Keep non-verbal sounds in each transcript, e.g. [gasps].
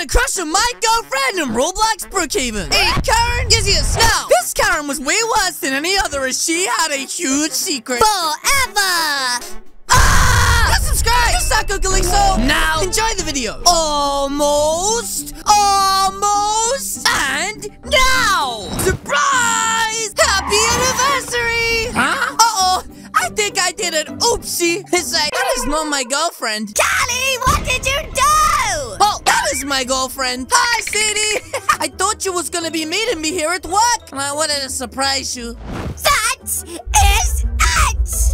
had a crush on my girlfriend in Roblox Brookhaven. Hey, Karen, gives you a Now, this Karen was way worse than any other as she had a huge secret. Forever! Ah! Just subscribe! Not googling so. Now, enjoy the video. Almost. Almost. And now. Surprise! Happy anniversary! Huh? Uh-oh. I think I did an oopsie. It's like, that is not my girlfriend. Callie, what did you do? Well, is my girlfriend. Hi, Sadie. [laughs] I thought you was gonna be meeting me here at work. And I wanted to surprise you. That is it!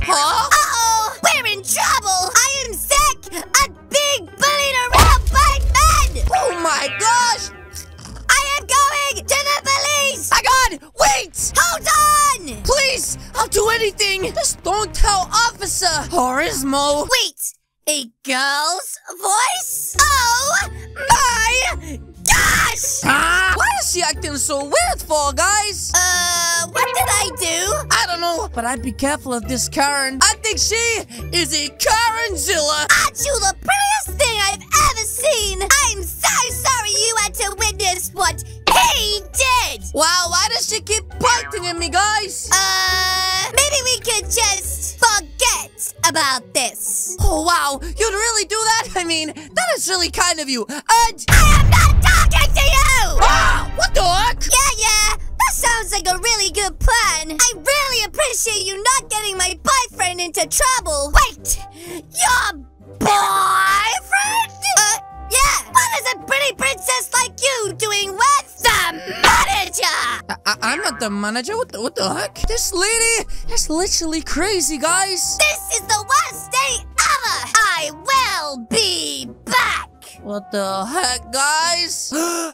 Huh? Uh-oh! We're in trouble! I am sick! A big bullied around by men! Oh my gosh! I am going to the police! My God! Wait! Hold on! Please! I'll do anything! Just don't tell Officer Horismo! Wait! A girl's voice? Oh my gosh! Huh? Why is she acting so weird for, guys? Uh, what did I do? I don't know, but I'd be careful of this Karen. I think she is a Karenzilla! Aren't you the prettiest thing I've ever seen? I'm so sorry you had to witness what he did! Wow, why does she keep pointing at me, guys? Uh, maybe we could just forget about this. Oh, wow, you'd really do that? I mean, that is really kind of you. And... I am not talking to you! Ah! What the heck? Yeah, yeah, that sounds like a really good plan. I really appreciate you not getting my boyfriend into trouble. Wait, your boyfriend? Uh, yeah. What is a pretty princess like you doing with the manager? I- I'm not the manager. What the, what the heck? This lady is literally crazy, guys. This is the worst day ever. I will be back. What the heck, guys? [gasps] ah!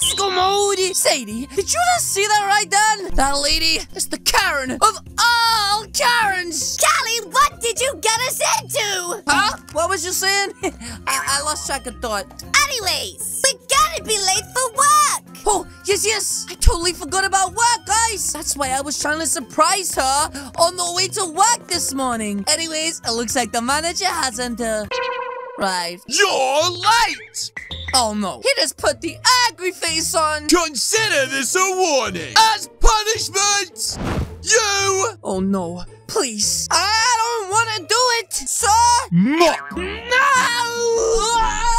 Scomodi! Sadie, did you just see that right then? That lady is the Karen of all Karens! Callie, what did you get us into? Huh? What was you saying? [laughs] I, I lost track of thought. Anyways, we gotta be late for work. Oh, yes, yes. I totally forgot about work, guys. That's why I was trying to surprise her on the way to work this morning. Anyways, it looks like the manager hasn't, uh... Right. You're late! Oh, no. He just put the angry face on. Consider this a warning. As punishment, you Oh, no. Please. I don't want to do it, sir. No! No!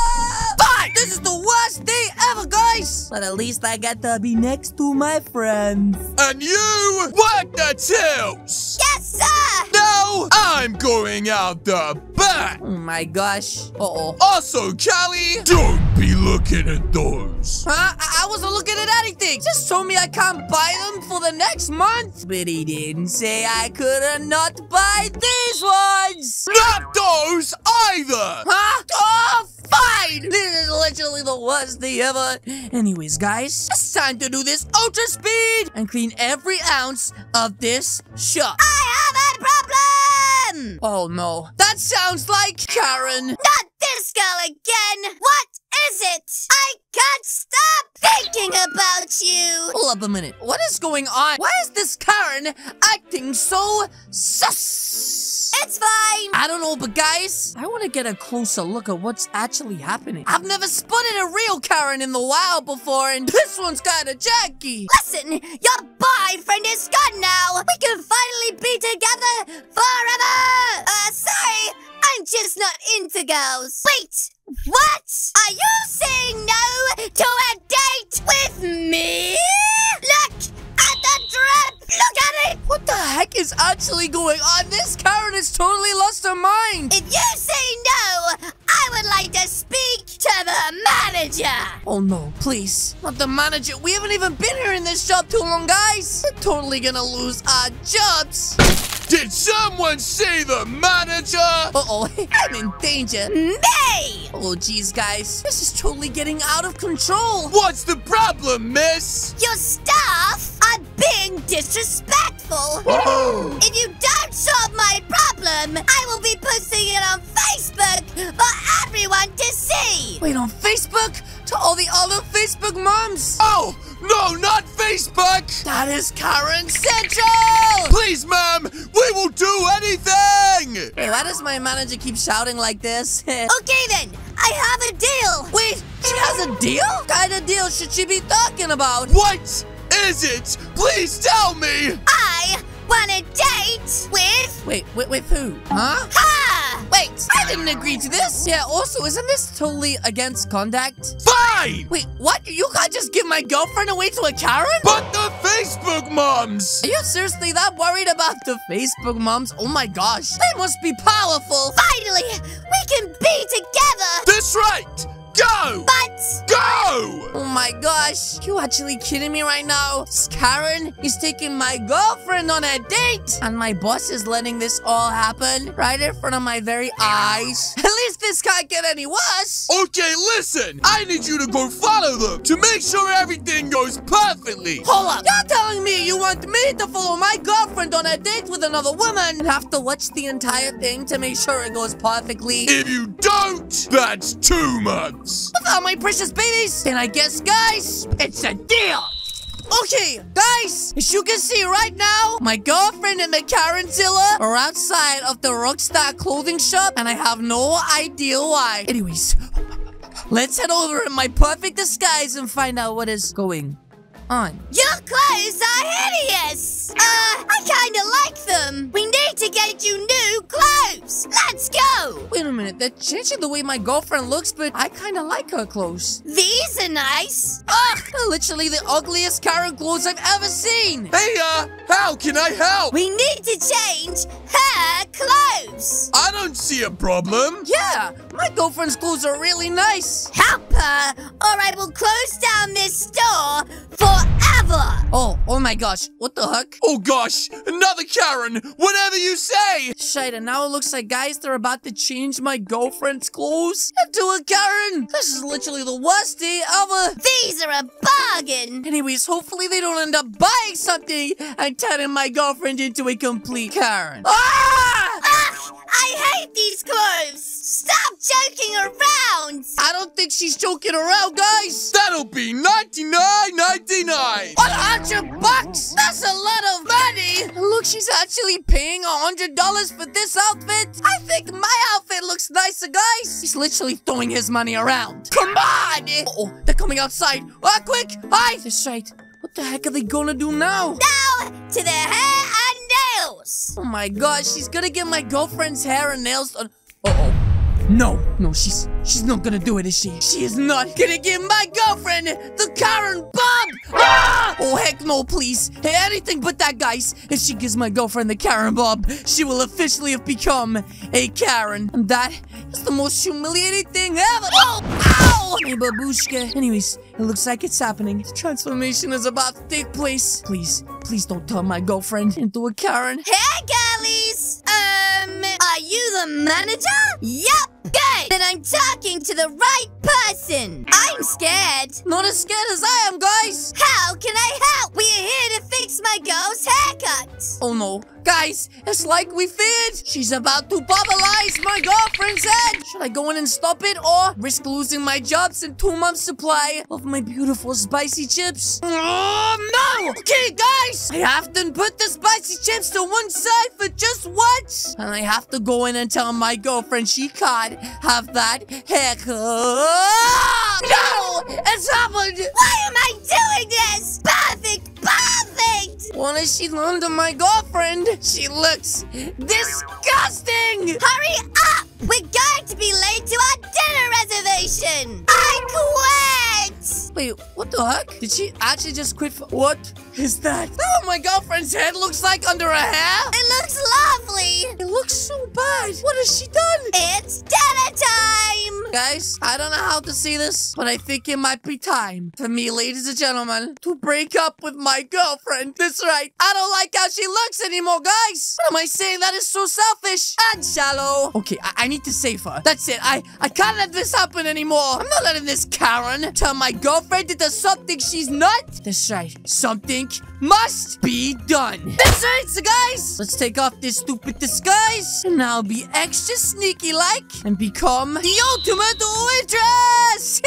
But at least I get to be next to my friends. And you work the tills. Yes, sir. Now I'm going out the back. Oh my gosh. Uh-oh. Also, Callie, don't be looking at those. Huh? I, I wasn't looking at anything. Just told me I can't buy them for the next month. But he didn't say I could not buy these ones. Not those either. Huh? Oh, fine. This is literally the worst day ever. Anyways, guys, it's time to do this ultra speed and clean every ounce of this shop. I have a problem. Oh no, that sounds like Karen. Not this girl again. What is it? I can't stop thinking about you. Hold up a minute. What is going on? Why is this Karen acting so sus? It's fine. I don't know, but guys, I want to get a closer look at what's actually happening. I've never spotted a real Karen in the wild before, and this one's kind of janky. Listen, your boyfriend is gone now. We can finally be together forever. Uh, sorry, I'm just not into girls. Wait, what? Are you saying no to a date with me? Look at it. What the heck is actually going on? This Karen has totally lost her mind. If you say no, I would like to speak to the manager. Oh no, please. Not the manager. We haven't even been here in this shop too long, guys. We're totally gonna lose our jobs. Did someone say the manager? Uh-oh, [laughs] I'm in danger. Me. Oh, geez, guys. This is totally getting out of control. What's the problem, miss? Your staff are being disrespectful. If you don't solve my problem, I will be posting it on Facebook for everyone to see. Wait, on Facebook? To all the other Facebook moms? Oh, no, not Facebook! That is Karen Central! Please, ma'am, we will do anything! Hey, why does my manager keep shouting like this? [laughs] Okay then, I have a deal. Wait, she has a deal? What kind of deal should she be talking about? What is it? Please tell me! I want a date with Wait, wait, with who? Huh? her! Wait, I didn't agree to this. Yeah, also, isn't this totally against conduct? Fine! Wait, what? You can't just give my girlfriend away to a Karen? But the Facebook moms! Are you seriously that worried about the Facebook moms? Oh my gosh, they must be powerful. Finally, we can be together! That's right! Go! But Go! Oh my gosh, you actually kidding me right now? Karen is taking my girlfriend on a date, and my boss is letting this all happen right in front of my very eyes. [laughs] At least this can't get any worse. Okay, listen! I need you to go follow them to make sure everything goes perfectly! Hold up, you're telling me you want me to follow my girlfriend on a date with another woman and have to watch the entire thing to make sure it goes perfectly? If you don't, that's two months! Without my precious babies, then I guess, guys, it's a deal. Okay, guys, as you can see right now, my girlfriend and the Karenzilla are outside of the Rockstar clothing shop, and I have no idea why. Anyways, [laughs] let's head over in my perfect disguise and find out what is going on. your clothes are! Wait a minute, they're changing the way my girlfriend looks, but I kind of like her clothes. These are nice. Ugh, literally the ugliest Karen clothes I've ever seen. Hey, uh, how can I help? We need to change her clothes. I don't see a problem. Yeah, my girlfriend's clothes are really nice. Help her, or I will close down this store forever. Oh, oh my gosh, what the heck? Oh gosh, another Karen! Whatever you say! Shit, and now it looks like, guys, they're about to change my girlfriend's clothes into a Karen. This is literally the worst day ever. These are a bargain. Anyways, hopefully they don't end up buying something and turning my girlfriend into a complete Karen. Ah! Ugh, I hate these clothes. Stop joking around. I don't think she's joking around, guys. That'll be ninety-nine ninety-nine. One hundred bucks? That's a lot of money. Look, she's actually paying a hundred dollars for this outfit. I think my outfit looks nicer, guys. He's literally throwing his money around. Come on! Uh oh, they're coming outside. Ah, quick, hide! That's right. What the heck are they gonna do now? Now to the hair and nails. Oh my god, she's gonna get my girlfriend's hair and nails done. No, no, she's she's not gonna do it, is she? She is not gonna give my girlfriend the Karen Bob! Ah! Oh heck no, please. Hey, anything but that, guys. If she gives my girlfriend the Karen Bob, she will officially have become a Karen. And that is the most humiliating thing ever. Oh! Ow! Hey, babushka. Anyways, it looks like it's happening. The transformation is about to take place. Please, please don't turn my girlfriend into a Karen. Hey, girlies. Um, are you the manager? Yup. Then I'm talking to the right person. I'm scared. Not as scared as I am, guys. How can I help? Oh no. Guys, it's like we feared. She's about to bubbleize my girlfriend's head. Should I go in and stop it or risk losing my jobs and two months supply of my beautiful spicy chips? Oh no! Okay, guys, I have to put the spicy chips to one side for just once. And I have to go in and tell my girlfriend she can't have that haircut. No! It's happened! Why am I doing this? Perfect. Has she learned of my girlfriend? She looks disgusting! Hurry up. We're going to be late to our dinner reservation. I quit. Wait, what the heck? Did she actually just quit for- What is that? Oh, my girlfriend's head looks like under her hair? It looks lovely. It looks so bad. What has she done? It's dinner time. Guys, I don't know how to say this, but I think it might be time for me, ladies and gentlemen, to break up with my girlfriend. That's right. I don't like how she looks anymore, guys. What am I saying? That is so selfish and shallow. Okay, I, I need to save her. That's it. I, I can't let this happen anymore. I'm not letting this Karen turn my girlfriend that into something she's not. That's right. Something must be done. That's right, so guys. Let's take off this stupid disguise. And I'll be extra sneaky like and become the ultimate waitress.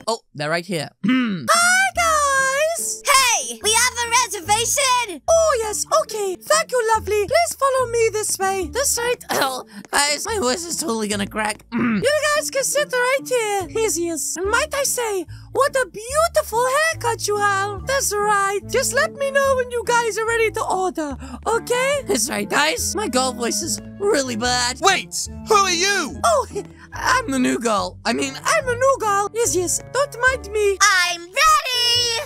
[laughs] oh, they're right here. [clears throat] Ah! Hi, guys. Hey, we have a reservation. Oh, yes. Okay. Thank you, lovely. Please follow me this way. This right. [coughs] Oh, guys, my voice is totally gonna crack. [clears throat] you guys can sit right here. Easy as. And might I say, what a beautiful haircut you have. That's right. Just let me know when you guys are ready to order, okay? That's right, guys. My girl voice is really bad. Wait, who are you? Oh, [laughs] I'm the new girl. I mean, I'm the new girl. Yes, yes. Don't mind me. I'm ready!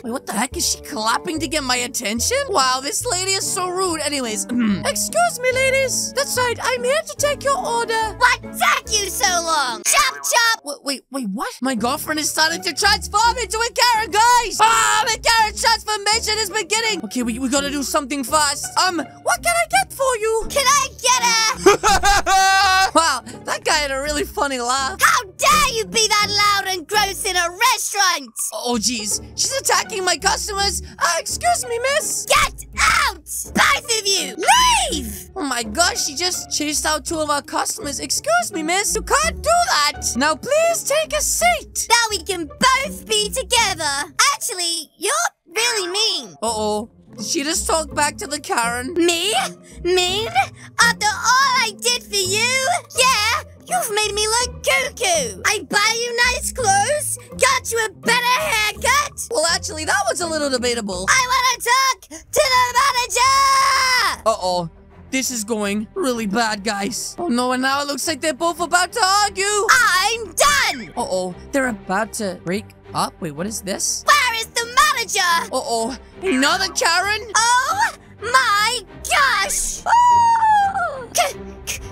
Wait, what the heck? Is she clapping to get my attention? Wow, this lady is so rude. Anyways, [clears throat] excuse me, ladies. That's right. I'm here to take your order. What took you so long? Chop chop! Wait, wait, wait, what? My girlfriend is starting to transform into a Karen, guys! Ah, the Karen transformation is beginning! Okay, we, we gotta do something fast. Um, what can I get for you? Can I [laughs] Wow, that guy had a really funny laugh. How dare you be that loud and gross in a restaurant? Oh, jeez. She's attacking my customers. Uh, excuse me, miss. Get out! Both of you! Leave! Oh my gosh, she just chased out two of our customers. Excuse me, miss. You can't do that. Now, please take a seat. Now we can both be together. Actually, you're really mean. Uh-oh. Did she just talk back to the Karen? Me? Mean? After all I did for you? Yeah, you've made me look cuckoo. I buy you nice clothes, got you a better haircut. Well, actually, that was a little debatable. I want to talk to the manager. Uh-oh. This is going really bad, guys. Oh, no, and now it looks like they're both about to argue. I'm done. Uh-oh. They're about to break up. Wait, what is this? Where is the manager? Uh-oh. Another Karen? Oh my gosh!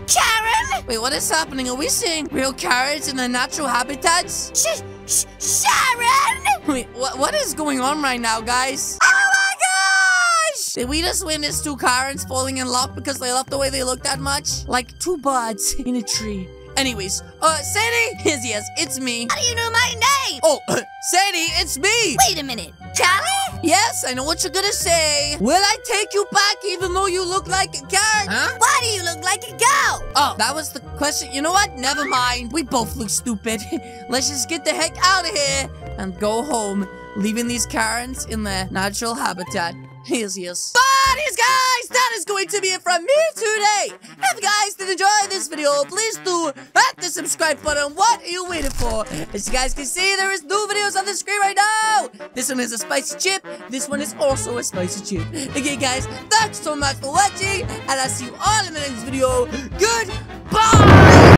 Karen? Wait, what is happening? Are we seeing real Karens in their natural habitats? Sh- sh- Sharon? Wait, what, what is going on right now, guys? Oh my gosh! Did we just witness two Karens falling in love because they love the way they look that much? Like two buds [laughs] in a tree. Anyways, uh, Sadie? Yes, yes, it's me. How do you know my name? Oh, [laughs] Sadie, it's me. Wait a minute. Charlie? Yes, I know what you're gonna say. Will I take you back even though you look like a Karen? Huh? Why do you look like a girl? Oh, that was the question. You know what? Never mind. We both look stupid. [laughs] Let's just get the heck out of here and go home, leaving these Karens in their natural habitat. Yes, yes. But guys, that is going to be it from me today. If you guys did enjoy this video, please do hit the subscribe button. What are you waiting for? As you guys can see, there is new videos on the screen right now. This one is a spicy chip. This one is also a spicy chip. Okay, guys, thanks so much for watching, and I'll see you all in the next video. Goodbye!